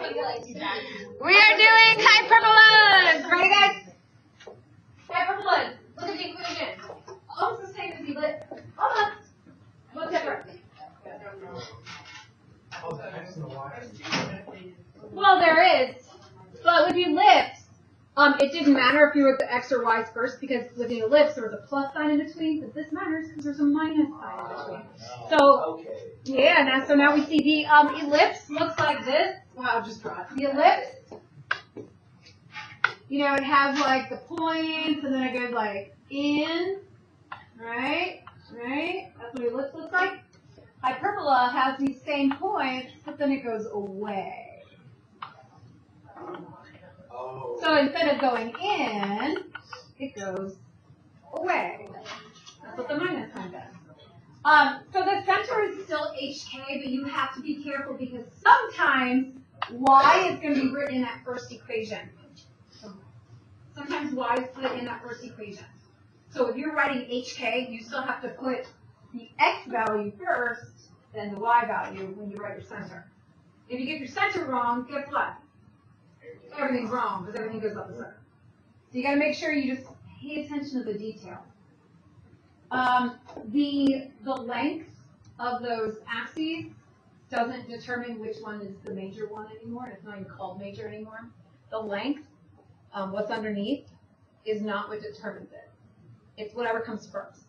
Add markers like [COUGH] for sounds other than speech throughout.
We are doing hyperbolas! Ready, guys? Hyperbolas. Look at the equation. Almost the same as ellipse. Almost. What's different? Well, there is. But with the ellipse, um, it didn't matter if you wrote the x or y's first because with the ellipse there was a plus sign in between. But this matters because there's a minus sign in between. So yeah, now so now we see the um, ellipse looks like this. Wow, just draw it. The ellipse. You know, it has like the points, and then it goes like in, right, right. That's what ellipse looks like. Hyperbola has these same points, but then it goes away. So instead of going in, it goes away. That's what the minus sign does. Um, so the center is still HK, but you have to be careful because sometimes y is going to be written in that first equation. Sometimes y is put in that first equation. So if you're writing HK, you still have to put the x value first, then the y value when you write your center. If you get your center wrong, guess what? Everything's wrong because everything goes up the center. So you got to make sure you just pay attention to the detail. Um, the the length of those axes doesn't determine which one is the major one anymore. It's not even called major anymore. The length, um, what's underneath, is not what determines it. It's whatever comes first.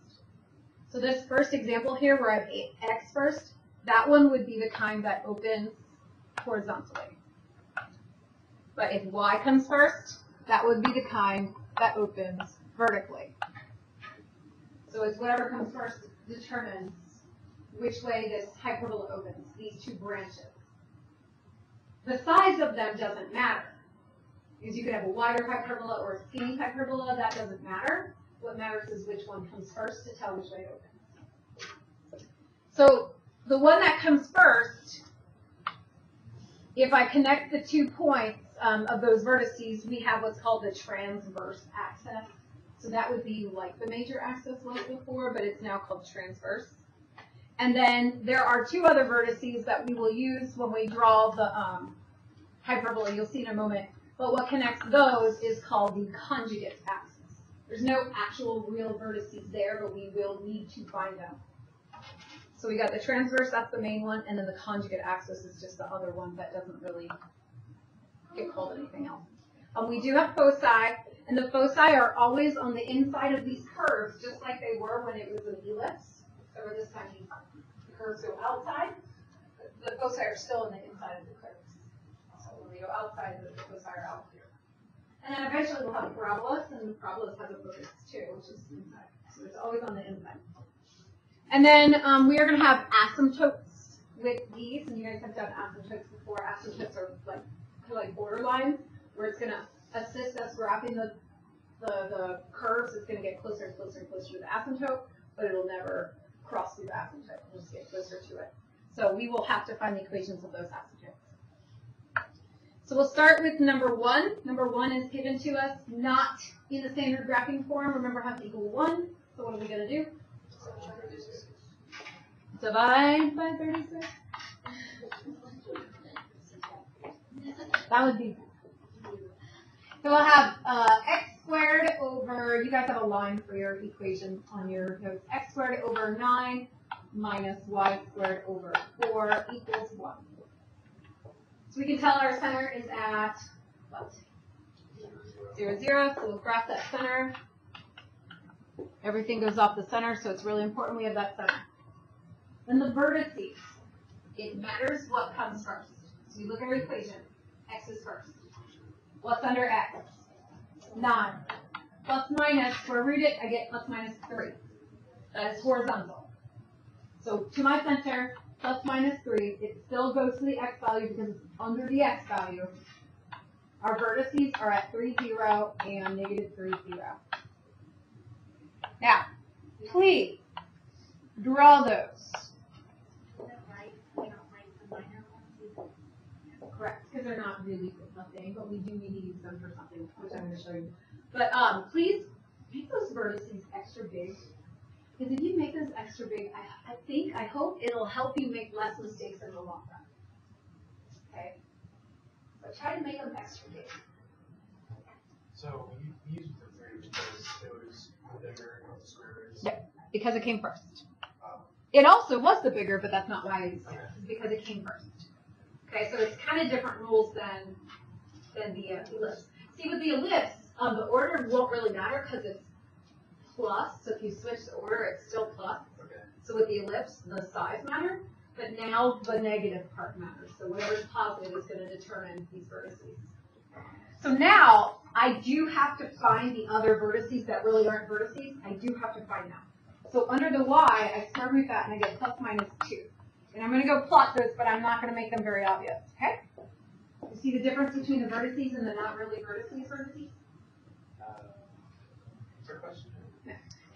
So this first example here, where I have x first, that one would be the kind that opens horizontally. But if y comes first, that would be the kind that opens vertically. So it's whatever comes first determines which way this hyperbola opens, these two branches. The size of them doesn't matter. Because you could have a wider hyperbola or a skinny hyperbola, that doesn't matter. What matters is which one comes first to tell which way it opens. So the one that comes first, if I connect the two points um, of those vertices, we have what's called the transverse axis. So that would be like the major axis was before, but it's now called transverse. And then there are two other vertices that we will use when we draw the um, hyperbola. You'll see in a moment. But what connects those is called the conjugate axis. There's no actual real vertices there, but we will need to find them. So we got the transverse, that's the main one, and then the conjugate axis is just the other one that doesn't really get called anything else. Um, we do have foci, and the foci are always on the inside of these curves, just like they were when it was an ellipse. So this time the curves go outside. The foci are still on the inside of the curves. So when they go outside, the foci are out here. And then eventually we'll have parabolas, and the parabolas have a focus too, which is inside. So it's always on the inside. And then um, we are going to have asymptotes with these, and you guys have done asymptotes before. Asymptotes are like like borderlines, where it's going to assist us wrapping the, the, the curves. It's going to get closer and closer and closer to the asymptote, but it'll never cross through the asymptote. It'll just get closer to it. So we will have to find the equations of those asymptotes. So we'll start with number one. Number one is given to us not in the standard graphing form. Remember, have to equal one. So what are we going to do? Divide by 36. That would be. So we'll have uh, x squared over, you guys have a line for your equation on your notes. x squared over 9 minus y squared over 4 equals 1. So we can tell our center is at what? 0, 0. So we'll graph that center. Everything goes off the center, so it's really important we have that center. Then the vertices. It matters what comes first. So you look at our equation. X is first. What's under X? 9. Plus minus, square root it, I get plus minus 3. That is horizontal. So to my center, plus minus 3, it still goes to the X value because it's under the X value. Our vertices are at 3, 0 and negative 3, 0. Now, please draw those. Correct, because they're not really for nothing, but we do need to use them for something, which I'm going to show you. But um, please make those vertices extra big. Because if you make those extra big, I, I think, I hope it'll help you make less mistakes in the long run. Okay? but try to make them extra big. So you you used the three because it was bigger of the square roots. Yep. Because it came first. Oh. It also was the bigger, but that's not why it's there, it's because it came first. Okay, so it's kind of different rules than, than the uh, ellipse. See, with the ellipse, um, the order won't really matter because it's plus, so if you switch the order, it's still plus. Okay. So with the ellipse, the size matter, but now the negative part matters. So whatever's positive is gonna determine these vertices. So now, I do have to find the other vertices that really aren't vertices. I do have to find them. So under the y, I square root that and I get plus minus 2. And I'm going to go plot those, but I'm not going to make them very obvious, okay? You see the difference between the vertices and the not really vertices vertices? Uh, Fair question.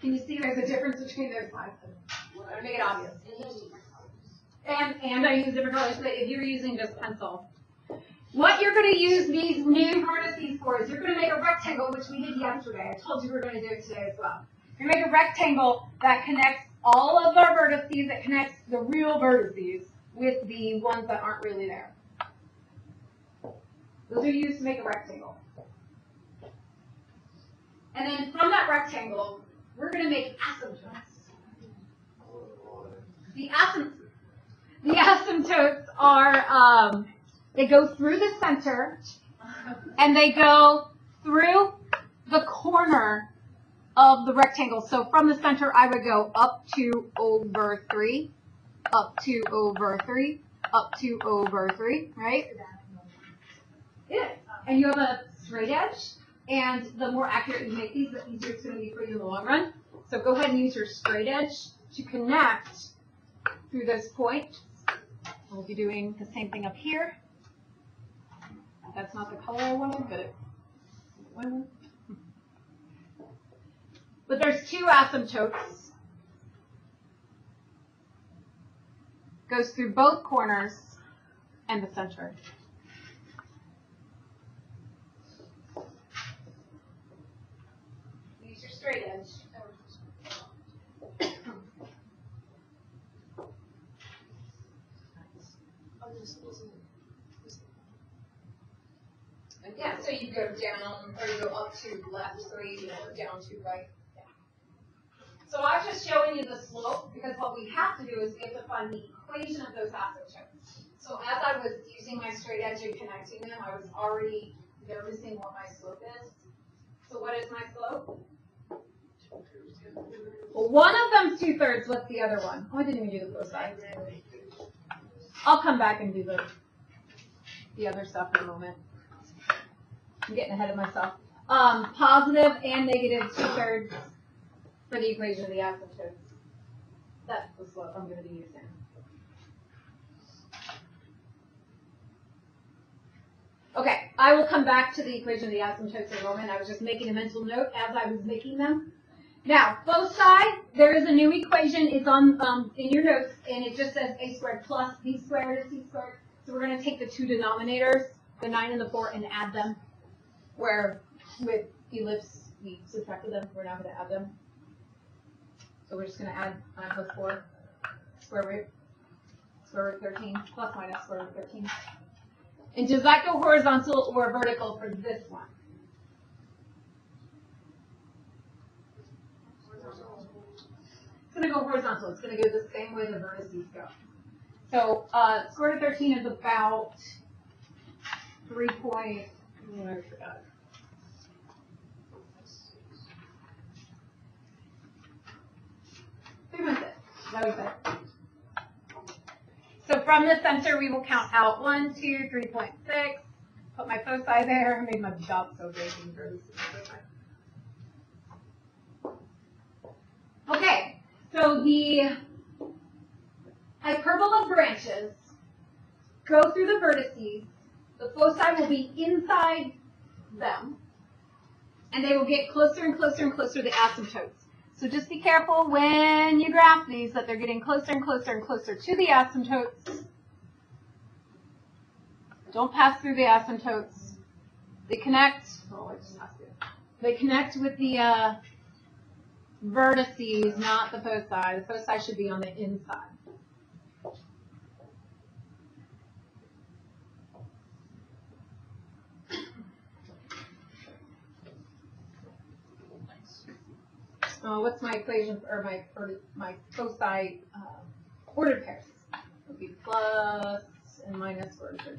Can you see there's a difference between those lines? I'm going to make it obvious. And, and I use different colors, but if you're using just pencil. What you're going to use these new vertices for is you're going to make a rectangle, which we did yesterday. I told you we were going to do it today as well. You're going to make a rectangle that connects all of our vertices, that connects the real vertices with the ones that aren't really there. Those are used to make a rectangle. And then from that rectangle, we're going to make asymptotes. The asymptotes, the asymptotes are, um, they go through the center and they go through the corner of the rectangle. So from the center, I would go up to over three, up to over three, up to over three, right? Yeah. And you have a straight edge, and the more accurate you make these, the easier it's going to be for you in the long run. So go ahead and use your straight edge to connect through those points. We'll be doing the same thing up here. That's not the color I wanted, but it. But there's two asymptotes. Goes through both corners and the center. Use your straight edge. Yeah, so you go down, or you go up to left three, or down to right. So I'm just showing you the slope, because what we have to do is we have to find the equation of those asymptotes. So as I was using my straight edge and connecting them, I was already noticing what my slope is. So what is my slope? Well, one of them's two thirds. What's the other one? Oh, I didn't even do the both sides. I'll come back and do the the other stuff in a moment. I'm getting ahead of myself. Um, positive and negative two thirds for the equation of the asymptotes. That's the slope I'm going to be using. Okay, I will come back to the equation of the asymptotes in a moment. I was just making a mental note as I was making them. Now, both sides, there is a new equation. It's on um, in your notes, and it just says a squared plus b squared is c squared. So we're going to take the two denominators, the 9 and the 4, and add them. Where with ellipse, we subtracted them. We're now going to add them. So we're just going to add 9 plus 4, square root, square root 13, plus minus square root 13. And does that go horizontal or vertical for this one? It's going to go horizontal. It's going to go the same way the vertices go. So uh, square root 13 is about 3 point, oh, I forgot. Three point six. That was it. So from the center, we will count out 1, 2, 3.6. Put my foci there. I made my job so big and vertices. Okay, so the hyperbola branches go through the vertices. The foci will be inside them, and they will get closer and closer and closer to the asymptotes. So just be careful when you graph these that they're getting closer and closer and closer to the asymptotes. Don't pass through the asymptotes. They connect. Oh, I just passed it. They connect with the uh, vertices, not the foci. The foci should be on the inside. What's my equation, or my, or my foci, uh, ordered pairs? Would be plus and minus we go.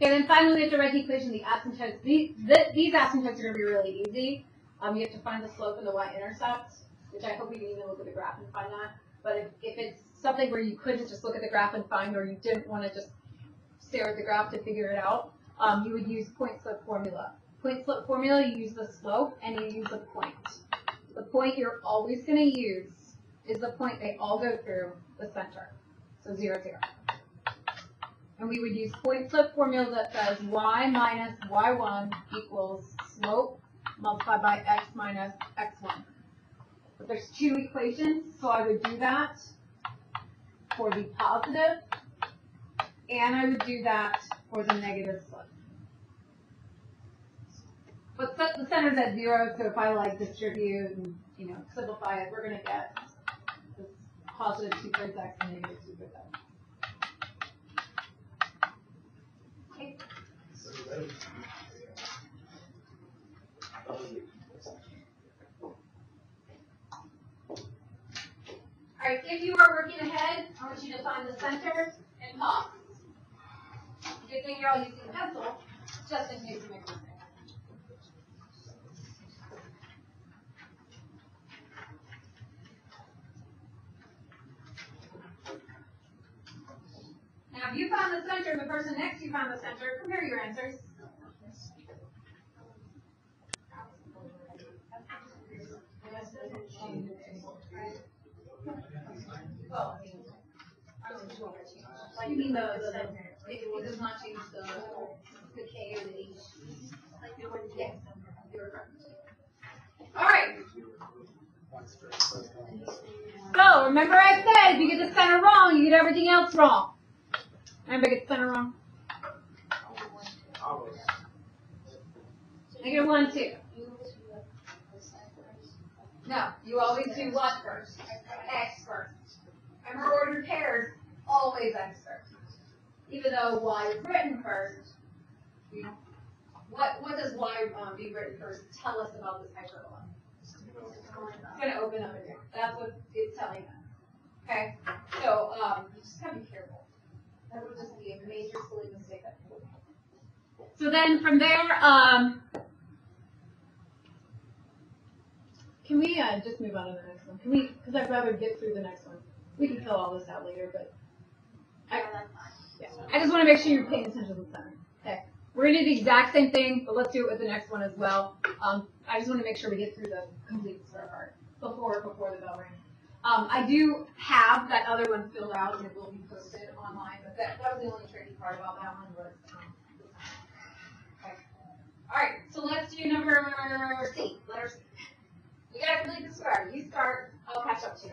Okay, then finally we have to write the equation, the asymptotes. These, th- these asymptotes are gonna be really easy. Um, you have to find the slope and the y-intercept, which I hope you can even look at the graph and find that. But if, if it's something where you couldn't just look at the graph and find, or you didn't wanna just stare at the graph to figure it out, um, you would use point slope formula. Point slope formula, you use the slope and you use the point. The point you're always gonna use is the point they all go through, the center. So zero, zero. And we would use point slope formula that says y minus y1 equals slope multiplied by x minus x1. But there's two equations, so I would do that for the positive, and I would do that for the negative slope. But the center's at zero, so if I like distribute and, you know, simplify it, we're gonna get this positive two thirds x and negative two thirds x. So Alright, if you are working ahead, I want you to find the center and pause. Good thing you're all using a pencil, just in case you make a mistake. Now, if you found the center and the person next to you found the center, compare your answers. Like, you mean the, the, the, it does not change the, the K or the H? Like, it would, yes, you're correct. Alright, so remember I said, if you get the center wrong, you get everything else wrong. Anybody get the center wrong? Negative one, two. No, you always do what first? X first. Ordered pairs, always first. Even though Y is written first, you know, what, what does Y um, be written first tell us about this hyperbola? It's gonna open up again. That's what it's telling us. Okay? So, um, you just gotta be careful. That would just be a major silly mistake that people make. So then from there, um, can we, uh, just move on to the next one? Can we, cause I'd rather get through the next one. We can fill all this out later, but I, yeah. I just wanna make sure you're paying attention to the center. Okay? We're gonna do the exact same thing, but let's do it with the next one as well. Um, I just wanna make sure we get through the complete start part before, before the bell rings. Um, I do have that other one filled out and it will be posted online, but that, that was the only tricky part about that one was, um, okay. Alright, so let's do number C, letter C. You gotta complete the square. You start, I'll catch up to you.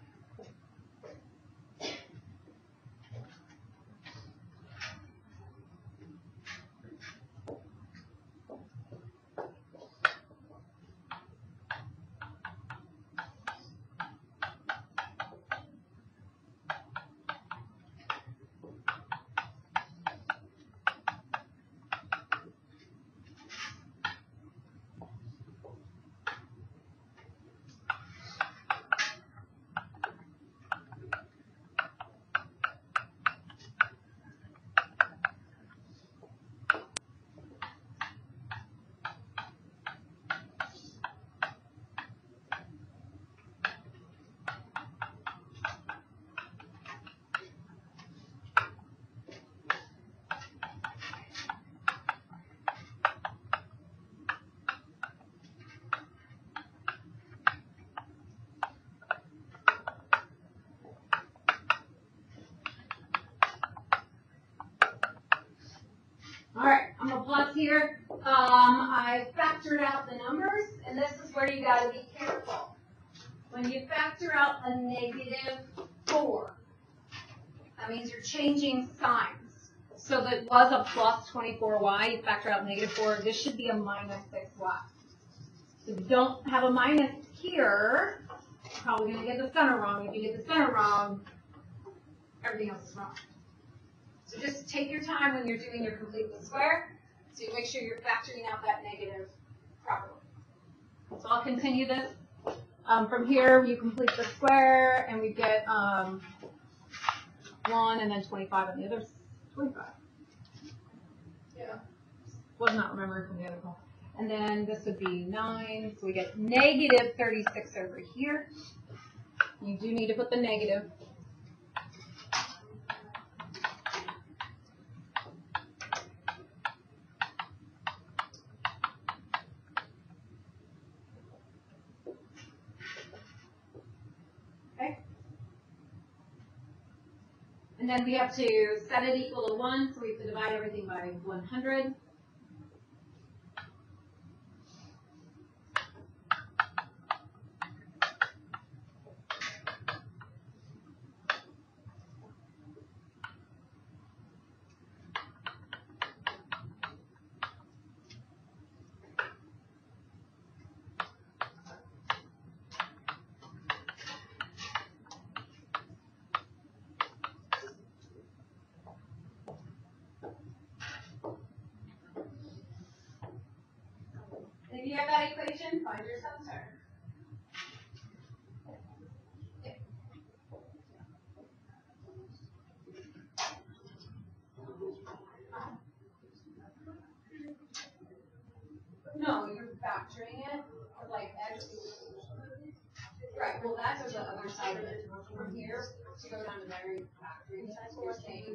A plus twenty-four y, you factor out negative four, this should be a minus six y. So if you don't have a minus here, probably gonna get the center wrong. If you get the center wrong, everything else is wrong. So just take your time when you're doing your complete the square, so make sure you're factoring out that negative properly. So I'll continue this. Um, from here, you complete the square, and we get, um, one and then twenty-five on the other, s- twenty-five. Yeah. Was not remembering from the other call. And then this would be nine, so we get negative thirty-six over here. You do need to put the negative. then we have to set it equal to 1, so we have to divide everything by 100. Find your center. No, you're factoring it, like X. Right, well, that's the other side of it, from here to go down to very factoring, that's what we're saying.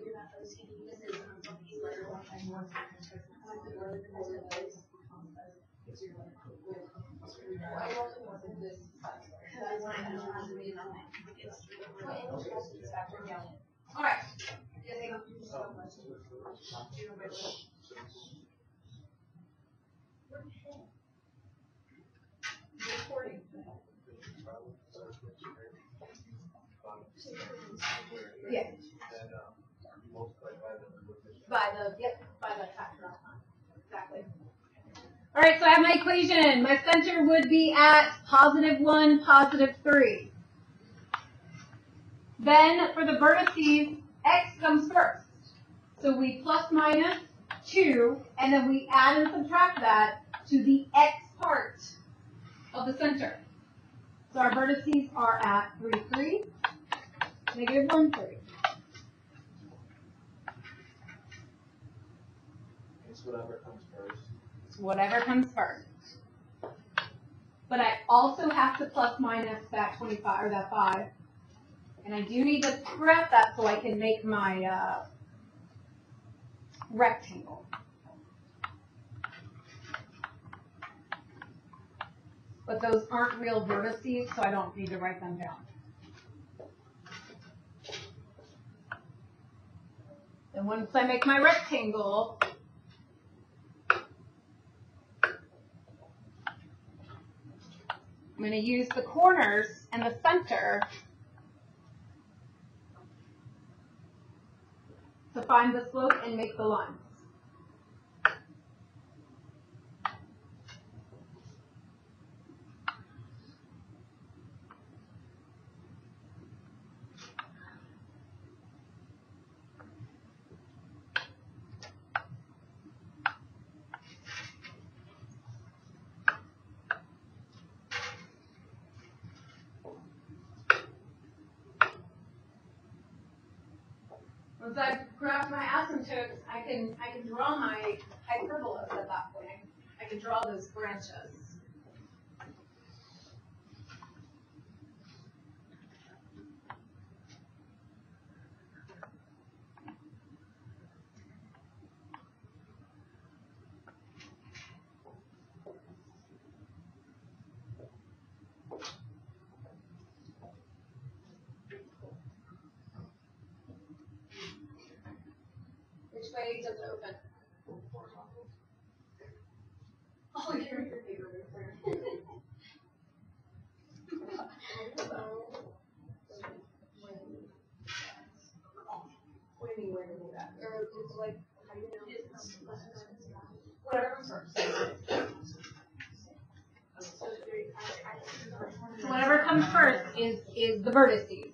This is. All right. Recording. Yeah. By the, yep, by the factor. All right, so I have my equation. My center would be at positive one, positive three. Then for the vertices, x comes first. So we plus minus two, and then we add and subtract that to the x part of the center. So our vertices are at three, three, negative one, three. It's whatever whatever comes first. But I also have to plus minus that 25 or that 5. And I do need to scrap that so I can make my uh, rectangle. But those aren't real vertices, so I don't need to write them down. And once I make my rectangle, I'm going to use the corners and the center to find the slope and make the lines. Once I graph my asymptotes, I can I can draw my hyperbolas at that point. I can draw those branches. Which way does it open? Oh, you're your favorite answer. What do you mean, where did it at? Or it's like, how do you know? Whatever comes first. So whatever comes first is, is the vertices.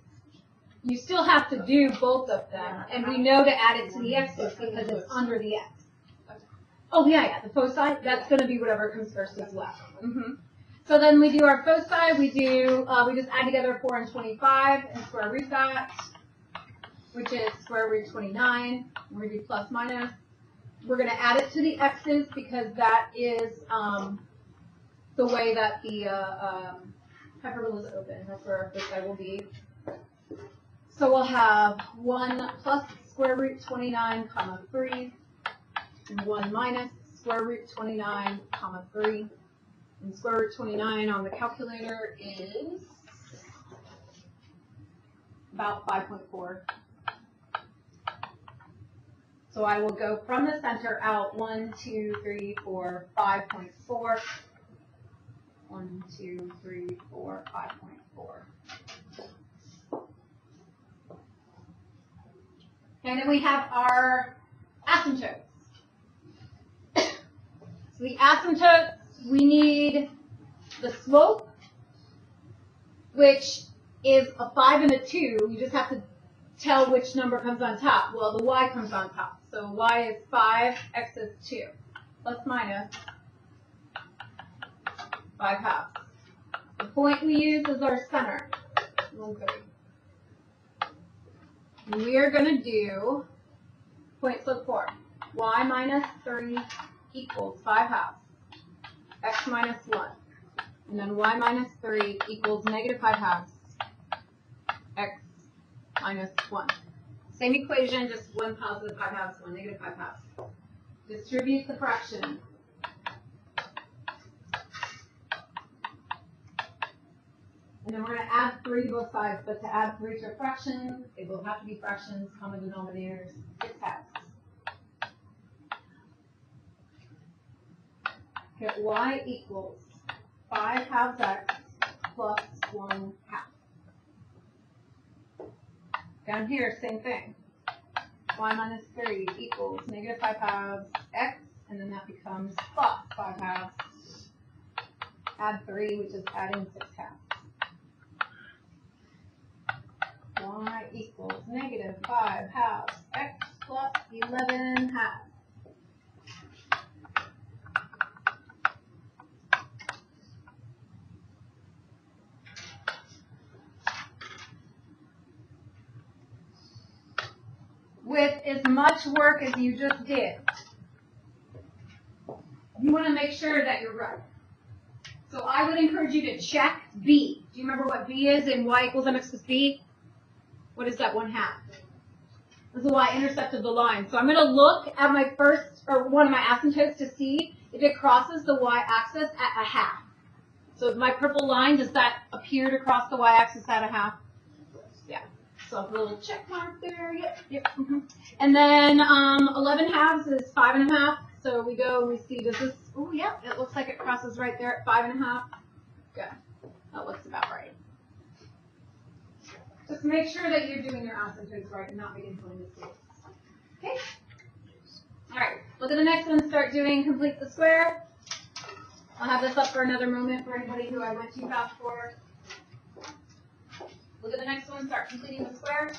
You still have to do both of them, and we know to add it to the x's because it's under the x. Oh, yeah, yeah, the foci, that's gonna be whatever comes first as well. hmm So then we do our foci, we do, uh, we just add together four and twenty-five and square root that, which is square root twenty-nine, we're gonna do plus minus. We're gonna add it to the x's because that is, um, the way that the, uh, um, hyperbola is open, that's where our foci will be. So we'll have one plus square root twenty-nine comma three, and one minus square root twenty-nine comma three. And square root twenty-nine on the calculator is about five point four. So I will go from the center out one, two, three, four, five point four. One, two, three, four, five point four. And then we have our asymptotes. [COUGHS] So the asymptotes, we need the slope, which is a five and a two. You just have to tell which number comes on top. Well, the y comes on top. So y is five, x is two. Plus minus five halves. The point we use is our center. Okay. We are gonna do point slope four. Y minus three equals five halves. X minus one. And then y minus three equals negative five halves. X minus one. Same equation, just one positive five halves, one negative five halves. Distribute the fraction. And then we're gonna add three to both sides, but to add three to a fraction, it will have to be fractions, common denominators, six halves. Okay, y equals five halves x plus one half. Down here, same thing. y minus three equals negative five halves x, and then that becomes plus five halves. Add three, which is adding six halves. y equals negative five halves x plus eleven halves. With as much work as you just did, you want to make sure that you're right. So I would encourage you to check b. Do you remember what b is in y equals mx plus b? What is that one half? This is why I intercepted the line. So I'm going to look at my first, or one of my asymptotes to see if it crosses the y-axis at a half. So my purple line, does that appear to cross the y-axis at a half? So a little check mark there. Yep, yep. Mm -hmm. And then um, 11 halves is five and a half. So we go and we see, does this, oh yeah, it looks like it crosses right there at five and a half. Good. That looks about right. Just make sure that you're doing your asymptotes right and not making silly mistakes. Okay? Alright, look at the next one, start doing complete the square. I'll have this up for another moment for anybody who I went too fast for. Look at the next one, start completing the square.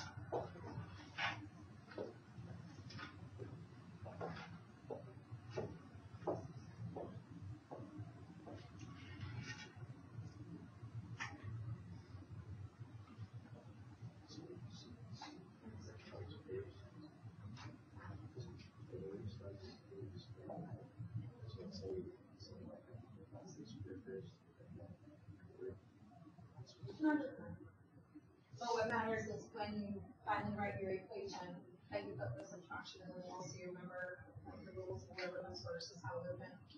But what matters is when you finally write your equation, that you put the subtraction in the middle, so you remember like, the rules of whatever comes first is how it opened.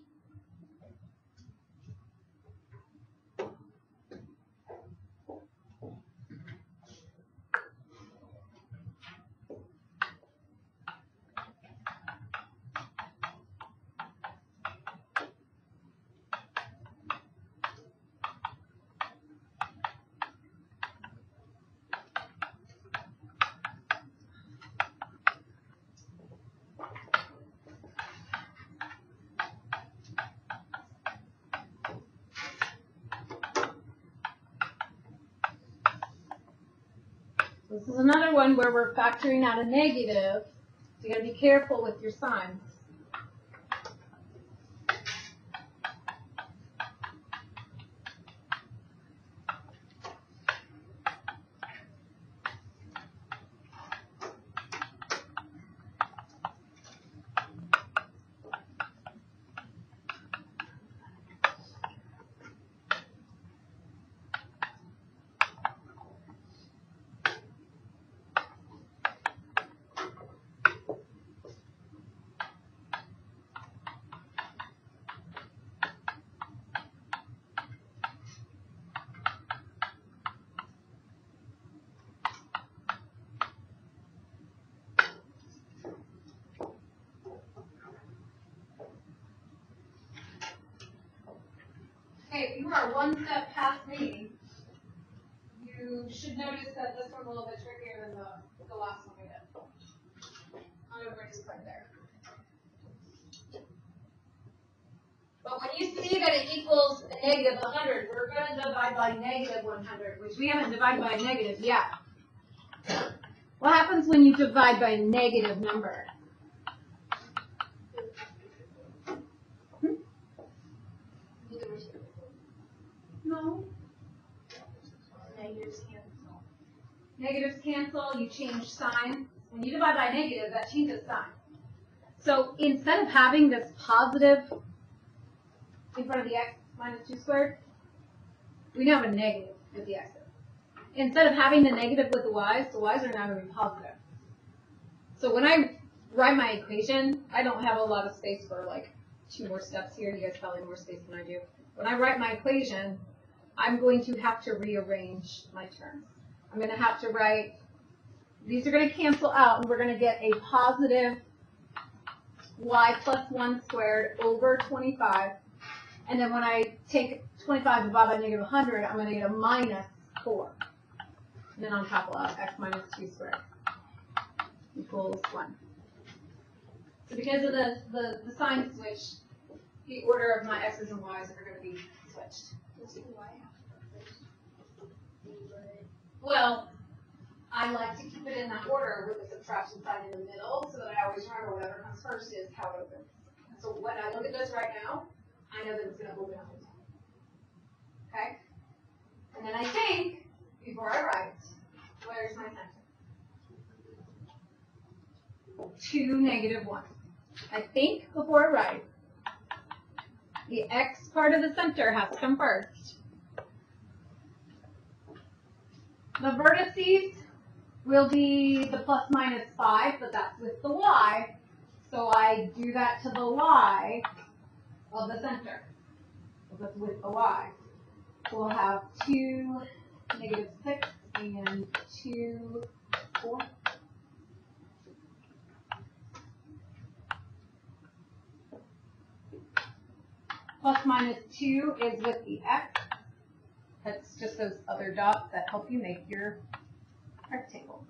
One where we're factoring out a negative. So you gotta be careful with your signs. Okay, you are one step past me. You should notice that this one's a little bit trickier than the, the last one we did. I'm gonna bring this right there. But when you see that it equals negative 100, we're gonna divide by negative 100, which we haven't divided by a negative yet. What happens when you divide by a negative number? Negatives cancel. Negatives cancel, you change sign. When you divide by negative, that changes sign. So instead of having this positive in front of the x minus 2 squared, we now have a negative with the x's. Instead of having the negative with the y's, the y's are now going to be positive. So when I write my equation, I don't have a lot of space for like two more steps here. You guys probably have more space than I do. When I write my equation, I'm going to have to rearrange my terms. I'm going to have to write, these are going to cancel out, and we're going to get a positive y plus 1 squared over 25. And then when I take 25 divided by negative 100, I'm going to get a minus 4. And then on top of x minus 2 squared equals 1. So because of the, the, the sign switch, the order of my x's and y's are going to be switched. Well, I like to keep it in that order with the subtraction sign in the middle so that I always remember whatever comes first is how it opens. So when I look at this right now, I know that it's going to open up. Okay? And then I think, before I write, where's my center? 2, negative 1. I think before I write, the x part of the center has to come first. The vertices will be the plus minus 5, but that's with the y. So I do that to the y of the center. So that's with the y. So we'll have 2, negative 6, and 2, 4. Plus minus 2 is with the x. That's just those other dots that help you make your rectangle.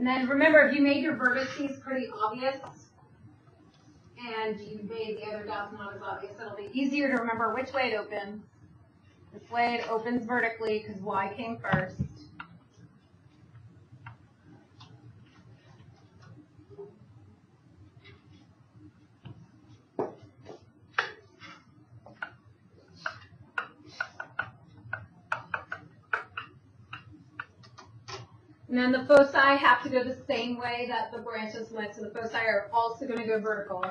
And then remember, if you made your vertices pretty obvious, and you made the other dots not as obvious, it'll be easier to remember which way it opens. This way it opens vertically because y came first. And then the foci have to go the same way that the branches went, so the foci are also going to go vertical.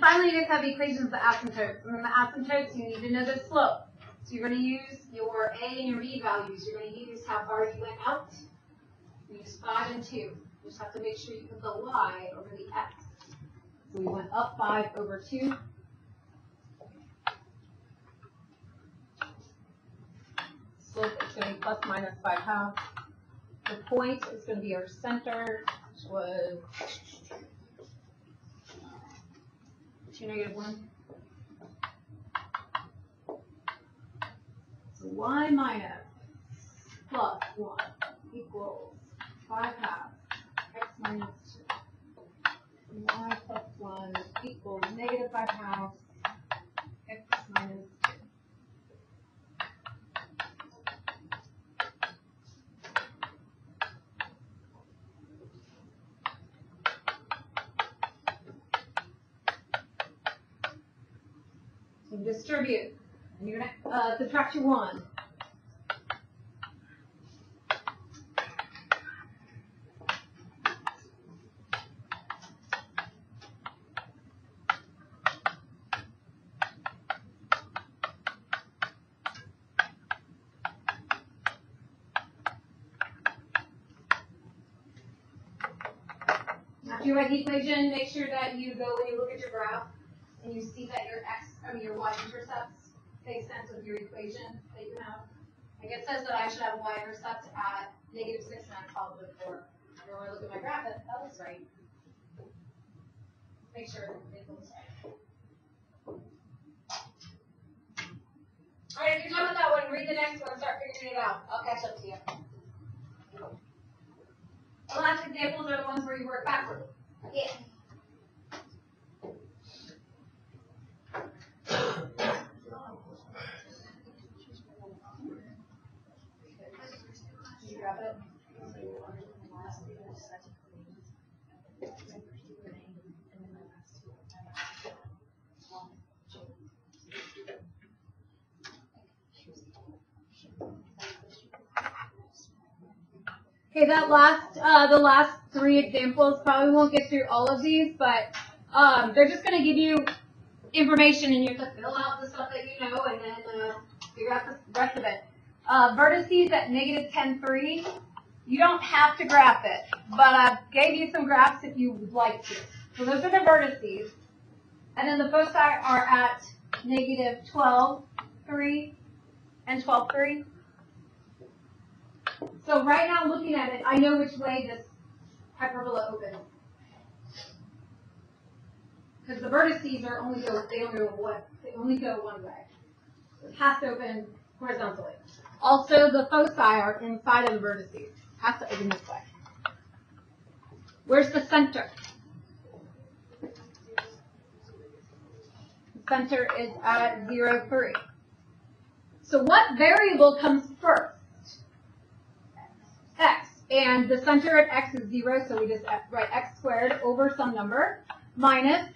finally, you guys have equations of the asymptotes. And then the asymptotes, you need to know the slope. So you're going to use your A and your B values. You're going to use how far you went out. Use 5 and 2. You just have to make sure you put the y over the x. So we went up 5 over 2. Slope is going to be plus minus 5 halves. The point is going to be our center, which was 2 negative 1. So y minus plus 1 equals 5 halves x minus 2. y plus 1 equals negative 5 halves x minus 2. So distribute. And you're gonna uh, subtract your 1. After you write the equation, make sure that you go when you look at your graph and you see that your x, I mean your y intercepts make sense of your equation that you have. Like it says that I should have y intercept at negative six and I'm positive four. And when I look at my graph, that, that looks right. Make sure it looks right. Alright, if you're done with that one, read the next one, start figuring it out. I'll catch up to you. The last examples are the ones where you work backwards. Yeah. Okay, that last, uh, the last three examples probably won't get through all of these, but um, they're just going to give you information and you have to fill out the stuff that you know and then uh, figure out the rest of it. Uh, vertices at negative 10, 3, you don't have to graph it, but I gave you some graphs if you would like to. So those are the vertices. And then the foci are at negative 12, 3, and 12, 3. So right now, looking at it, I know which way this hyperbola opens. Because the vertices are only go, they only go one, they only go one way. It has to open horizontally. Also, the foci are inside of the vertices. It Has to open this way. Where's the center? The center is at zero, three. So what variable comes first? And the center at x is 0, so we just write x squared over some number minus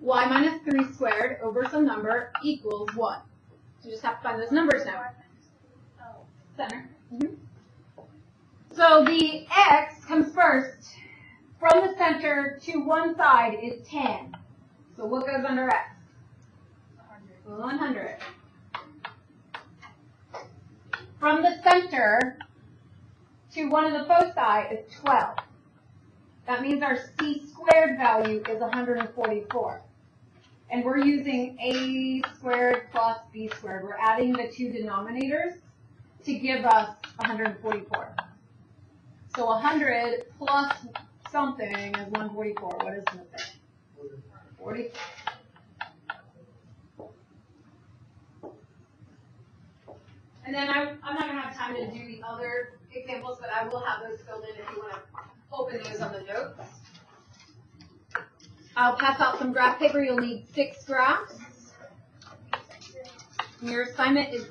y minus 3 squared over some number equals 1. So you just have to find those numbers now. Center. Mhm. So the x comes first. From the center to one side is 10. So what goes under x? 100. From the center to one of the foci is 12. That means our c squared value is 144. And we're using a squared plus b squared. We're adding the two denominators to give us 144. So 100 plus something is 144. What is missing? 40. And then I'm, I'm not going to have time to do the other examples, but I will have those filled in if you want to open those on the notes. I'll pass out some graph paper. You'll need six graphs. And your assignment is